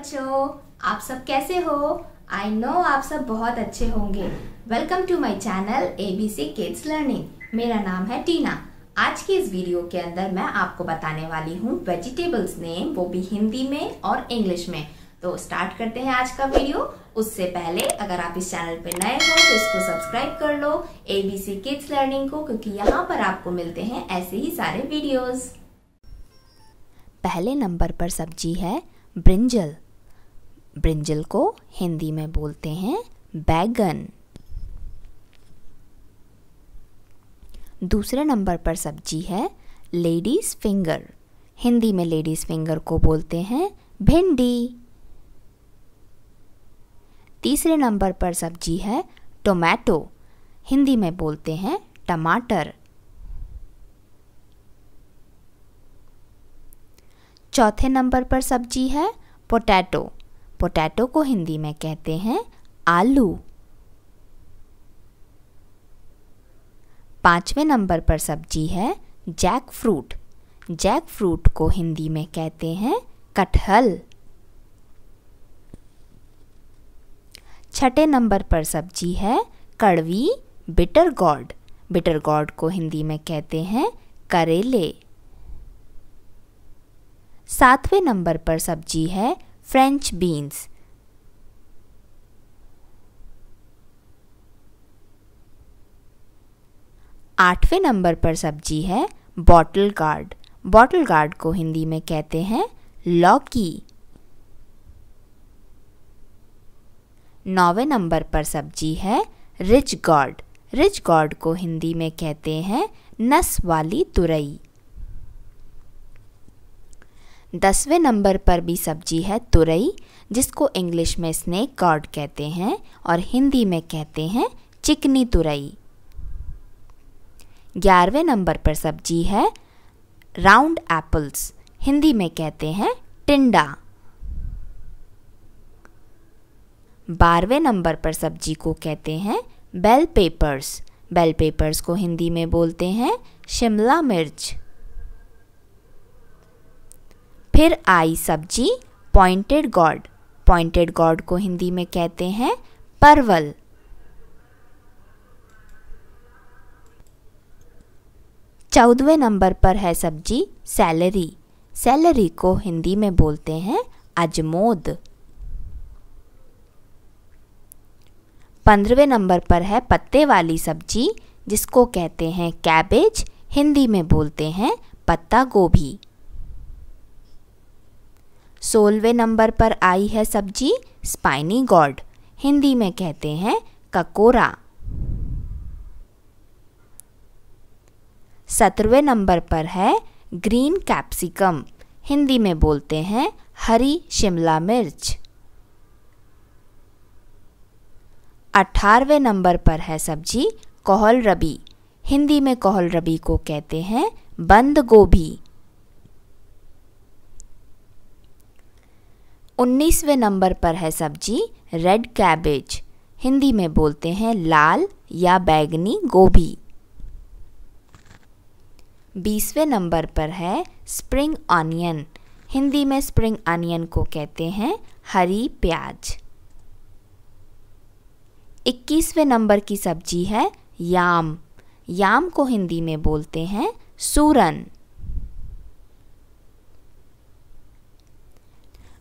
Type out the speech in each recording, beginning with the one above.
बच्चों, आप सब कैसे हो? आई नो आप सब बहुत अच्छे होंगे। Welcome to my channel ABC kids learning मेरा नाम है टीना। आज की इस वीडियो के अंदर मैं आपको बताने वाली हूँ वेजिटेबल्स नेम वो भी हिंदी में और इंग्लिश में। तो स्टार्ट करते हैं आज का वीडियो। उससे पहले अगर आप इस चैनल पर नए हो तो इसको सब्सक्राइब कर लो एबीसी किड्स लर्निंग को, क्योंकि यहाँ पर आपको मिलते हैं ऐसे ही सारे वीडियोस पहले नंबर पर सब्ज़ी है ब्रिंजल ब्रिंजल को हिंदी में बोलते हैं बैगन। दूसरे नंबर पर सब्ज़ी है लेडीज़ फिंगर। हिंदी में लेडीज़ फिंगर को बोलते हैं भिंडी। तीसरे नंबर पर सब्ज़ी है टोमेटो। हिंदी में बोलते हैं टमाटर। चौथे नंबर पर सब्ज़ी है पोटैटो। पोटैटो को हिंदी में कहते हैं आलू। पाँचवें नंबर पर सब्ज़ी है जैक फ्रूट जैक फ्रूट को हिंदी में कहते हैं कटहल। छठे नंबर पर सब्ज़ी है कड़वी बिटर गॉड बिटर गॉड को हिंदी में कहते हैं करेले। सातवें नंबर पर सब्ज़ी है फ्रेंच बीन्स आठवें नंबर पर सब्ज़ी है बॉटल गार्ड। बॉटल गार्ड को हिंदी में कहते हैं लौकी। नौवें नंबर पर सब्ज़ी है रिच गॉड। रिच गॉड को हिंदी में कहते हैं नस वाली तुरई। दसवें नंबर पर भी सब्ज़ी है तुरई, जिसको इंग्लिश में स्नेक गॉड कहते हैं और हिंदी में कहते हैं चिकनी तुरई। ग्यारहवें नंबर पर सब्ज़ी है राउंड एप्पल्स हिंदी में कहते हैं टिंडा। बारहवें नंबर पर सब्ज़ी को कहते हैं बेल पेपर्स बेल पेपर्स को हिंदी में बोलते हैं शिमला मिर्च। फिर आई सब्ज़ी पॉइंटेड गॉड पॉइंटेड गॉड को हिंदी में कहते हैं परवल। चौदहवें नंबर पर है सब्ज़ी सैलरी सैलरी को हिंदी में बोलते हैं अजमोद। पंद्रहवें नंबर पर है पत्ते वाली सब्ज़ी, जिसको कहते हैं कैबेज हिंदी में बोलते हैं पत्ता गोभी सोलहवें नंबर पर आई है सब्ज़ी स्पाइनी गॉड हिंदी में कहते हैं ककोरा। सत्रहवें नंबर पर है ग्रीन कैप्सिकम हिंदी में बोलते हैं हरी शिमला मिर्च। अठारहवें नंबर पर है सब्ज़ी, कोहल रबी। हिंदी में कोहल रबी को कहते हैं बंद गोभी। उन्नीसवें नंबर पर है सब्ज़ी रेड कैबेज हिंदी में बोलते हैं लाल या बैगनी गोभी। बीसवें नंबर पर है स्प्रिंग ऑनियन हिंदी में स्प्रिंग ऑनियन को कहते हैं हरी प्याज। इक्कीसवें नंबर की सब्ज़ी है याम। याम को हिंदी में बोलते हैं सूरन।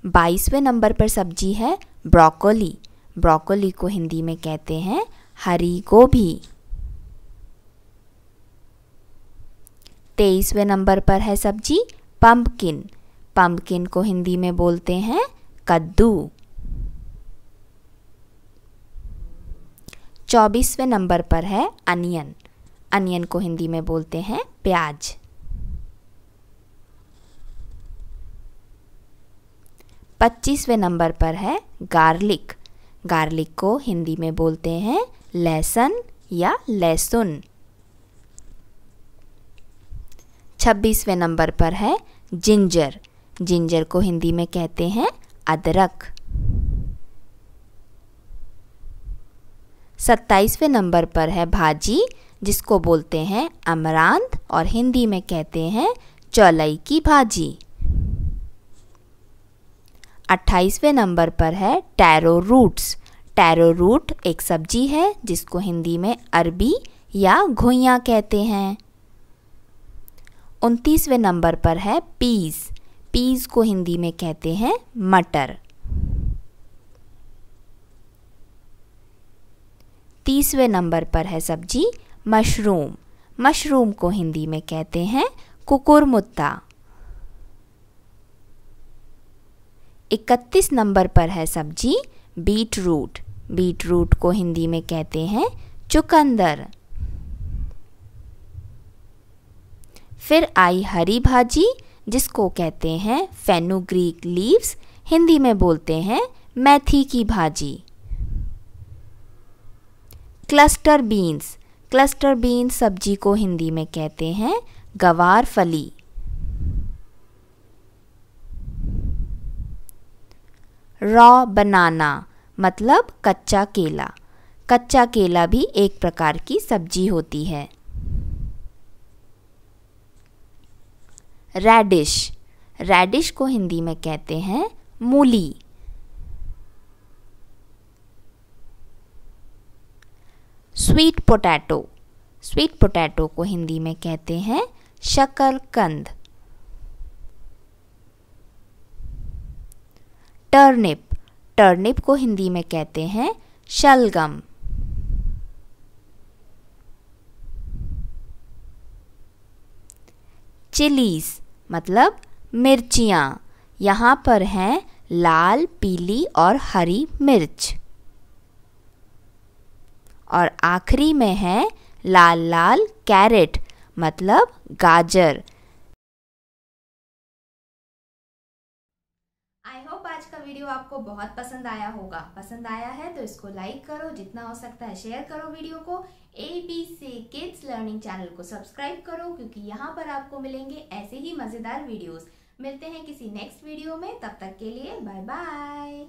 बाईसवें नंबर पर सब्ज़ी है ब्रोकोली। ब्रोकोली को हिंदी में कहते हैं हरी गोभी। तेईसवें नंबर पर है सब्ज़ी पम्पकिन पम्पकिन को हिंदी में बोलते हैं कद्दू। चौबीसवें नंबर पर है अनियन। अनियन को हिंदी में बोलते हैं प्याज। पच्चीसवें नंबर पर है गार्लिक। गार्लिक को हिंदी में बोलते हैं लहसुन या लहसुन। छब्बीसवें नंबर पर है जिंजर। जिंजर को हिंदी में कहते हैं अदरक। सत्ताईसवें नंबर पर है भाजी, जिसको बोलते हैं अमरांत और हिंदी में कहते हैं चौलई की भाजी। अट्ठाईसवें नंबर पर है टैरो रूट्स। टैरो रूट एक सब्ज़ी है, जिसको हिंदी में अरबी या घुइयाँ कहते हैं। उनतीसवें नंबर पर है पीस पीस को हिंदी में कहते हैं मटर। तीसवें नंबर पर है सब्ज़ी मशरूम। मशरूम को हिंदी में कहते हैं कुकुरमुत्ता। इकतीस नंबर पर है सब्ज़ी बीट रूट बीट रूट को हिंदी में कहते हैं चुकंदर। फिर आई हरी भाजी, जिसको कहते हैं फेनुग्रीक लीव्स, हिंदी में बोलते हैं मेथी की भाजी। Cluster beans. क्लस्टर बीन्स सब्ज़ी को हिंदी में कहते हैं गवार फली। रॉ बनाना मतलब कच्चा केला। कच्चा केला भी एक प्रकार की सब्ज़ी होती है। रेडिश रेडिश को हिंदी में कहते हैं मूली। स्वीट पोटैटो स्वीट पोटैटो को हिंदी में कहते हैं शकरकंद। टर्निप। टर्निप को हिंदी में कहते हैं शलगम। चिलीज मतलब मिर्चियाँ, यहाँ पर हैं लाल, पीली और हरी मिर्च। और आखिरी में है लाल लाल कैरेट मतलब गाजर आई होप आज का वीडियो बहुत पसंद आया होगा। पसंद आया है तो इसको लाइक करो, जितना हो सकता है शेयर करो वीडियो को। A B C kids learning channel को सब्सक्राइब करो, क्योंकि यहाँ पर आपको मिलेंगे ऐसे ही मज़ेदार वीडियोस मिलते हैं किसी नेक्स्ट वीडियो में, तब तक के लिए बाय बाय